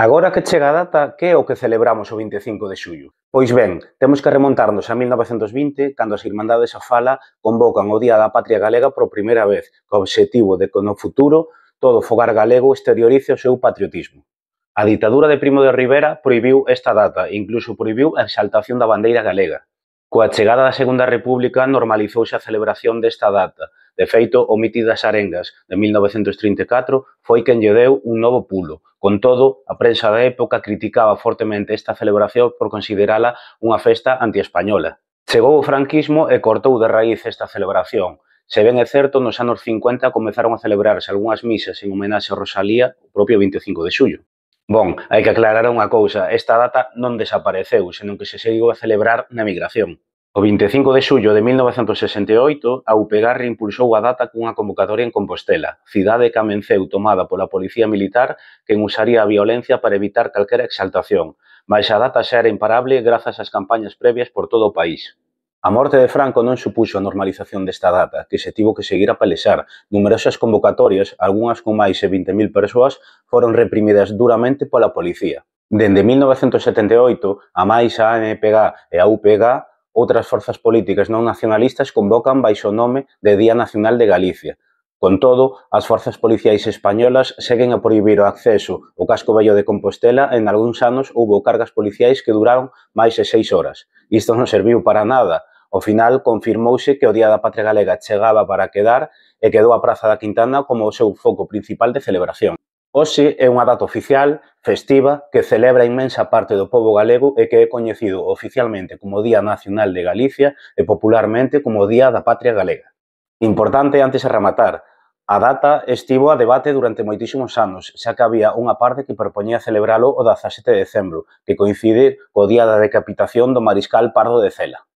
Agora que chega a data, que é o que celebramos o 25 de xullo? Pois ben, temos que remontarnos a 1920, cando as Irmandades a Fala convocan o Día da Patria Galega por primeira vez, co obxectivo de que no futuro todo fogar galego exteriorice o seu patriotismo. A ditadura de Primo de Rivera proibiu esta data e incluso proibiu a exaltación da bandeira galega. Coa chegada da Segunda República normalizouse a celebración desta data De feito, o miti das arengas de 1934 foi quen lle deu un novo pulo. Con todo, a prensa da época criticaba fortemente esta celebración por considerala unha festa antiespañola. Chegou o franquismo e cortou de raíz esta celebración. Se ben é certo, nos anos 50 comezaron a celebrarse algunhas misas en homenaxe a Rosalía o propio 25 de xullo. Bon, hai que aclarar unha cousa, esta data non desapareceu, senón que se seguiu a celebrar na migración. O 25 de xullo de 1968, a UPG impulsou a data cunha convocatoria en Compostela, cidade que amenceu tomada pola policía militar que usaría a violencia para evitar calquera exaltación, mas a data xa era imparable grazas ás campañas previas por todo o país. A morte de Franco non supuxo a normalización desta data, que se tivo que seguir a palesar. Numerosas convocatorias, algunhas con máis de 20.000 persoas, foron reprimidas duramente pola policía. Dende 1978, a máis a ANPG e a UPG outras forzas políticas non nacionalistas convocan baixo o nome de Día Nacional de Galicia. Con todo, as forzas policiais españolas seguen a prohibir o acceso ao casco vello de Compostela e en algúns anos houbo cargas policiais que duraron máis de seis horas. Isto non serviu para nada, Ao final, confirmouse que o Día da Patria Galega chegaba para quedar e quedou a Praza da Quintana como o seu foco principal de celebración. Hoxe é unha data oficial, festiva, que celebra a inmensa parte do pobo galego e que é coñecido oficialmente como Día Nacional de Galicia e popularmente como Día da Patria Galega. Importante antes de rematar, a data estivo a debate durante moitísimos anos, xa que había unha parte que propoñía celebralo o 17 de decembro, que coincide co Día da Decapitación do Mariscal Pardo de Cela.